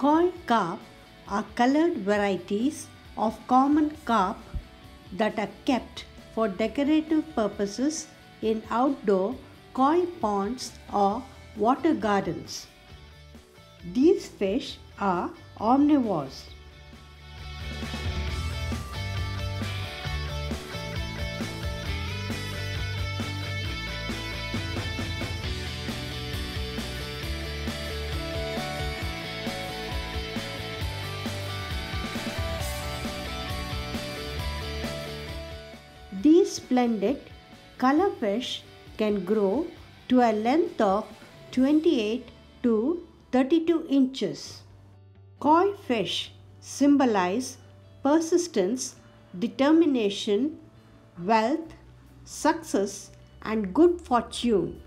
Koi carp are colored varieties of common carp that are kept for decorative purposes in outdoor koi ponds or water gardens. These fish are omnivores. Splendid color fish can grow to a length of 28 to 32 inches. Koi fish symbolize persistence, determination, wealth, success, and good fortune.